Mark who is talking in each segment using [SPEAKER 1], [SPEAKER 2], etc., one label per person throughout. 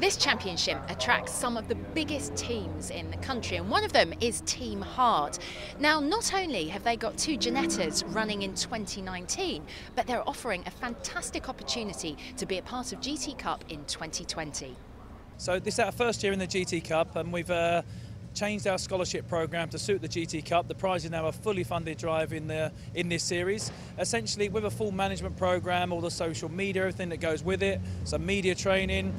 [SPEAKER 1] This championship attracts some of the biggest teams in the country, and one of them is Team Hard. Now, not only have they got two Ginettas running in 2019, but they're offering a fantastic opportunity to be a part of GT Cup in 2020.
[SPEAKER 2] So this is our first year in the GT Cup, and we've uh, changed our scholarship program to suit the GT Cup. The prize is now a fully funded drive in the in this series. Essentially, with a full management program, all the social media, everything that goes with it, some media training,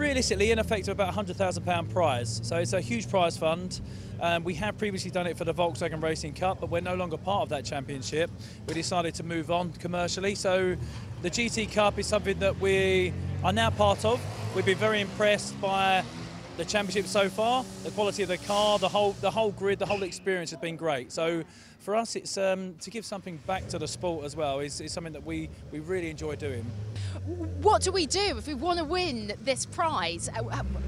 [SPEAKER 2] realistically in effect of about £100,000 prize. So it's a huge prize fund. Um, we have previously done it for the Volkswagen Racing Cup, but we're no longer part of that championship. We decided to move on commercially. So the GT Cup is something that we are now part of. We've been very impressed by the championship so far. The quality of the car, the whole the whole grid, the whole experience has been great. So for us, it's um, to give something back to the sport as well. Is, is something that we we really enjoy doing.
[SPEAKER 1] What do we do if we want to win this prize? Uh,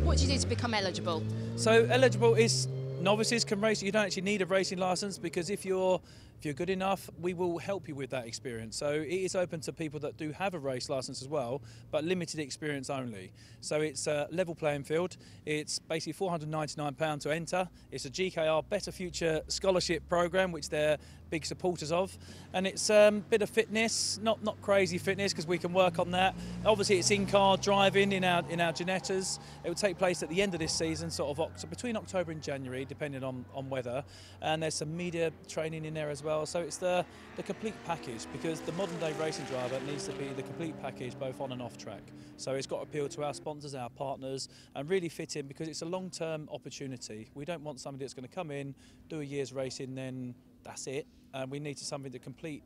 [SPEAKER 1] what do you do to become eligible?
[SPEAKER 2] So eligible is novices can race. You don't actually need a racing license because if you're if you're good enough, we will help you with that experience. So it is open to people that do have a race license as well, but limited experience only. So it's a level playing field. It's basically £499 to enter. It's a GKR Better Future Scholarship program, which they're big supporters of, and it's a um, bit of fitness, not not crazy fitness because we can work on that. Obviously, it's in-car driving in our in our Ginettas. It will take place at the end of this season, sort of between October and January, depending on on weather. And there's some media training in there as well well. So it's the, the complete package because the modern day racing driver needs to be the complete package both on and off track. So it's got to appeal to our sponsors, our partners and really fit in because it's a long term opportunity. We don't want somebody that's going to come in, do a year's racing, then that's it. And we need something to complete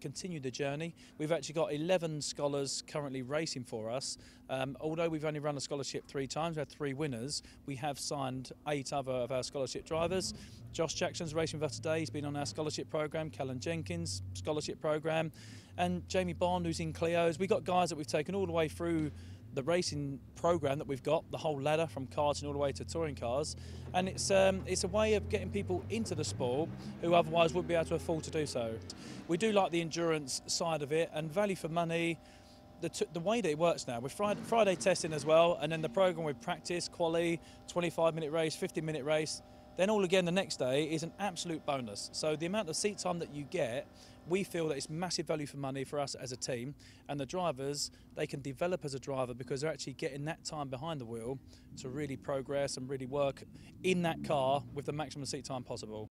[SPEAKER 2] continue the journey. We've actually got 11 scholars currently racing for us. Um, although we've only run a scholarship three times, we had three winners, we have signed eight other of our scholarship drivers. Josh Jackson's racing with us today, he's been on our scholarship program, Callan Jenkins scholarship program, and Jamie Bond who's in Clio's. We've got guys that we've taken all the way through the racing program that we've got, the whole ladder from karting all the way to touring cars, and it's um, it's a way of getting people into the sport who otherwise wouldn't be able to afford to do so. We do like the endurance side of it and value for money. The, the way that it works now with Friday, Friday testing as well, and then the program with practice, quali, 25 minute race, 50 minute race. Then all again the next day is an absolute bonus. So the amount of seat time that you get, we feel that it's massive value for money for us as a team. And the drivers, they can develop as a driver because they're actually getting that time behind the wheel to really progress and really work in that car with the maximum seat time possible.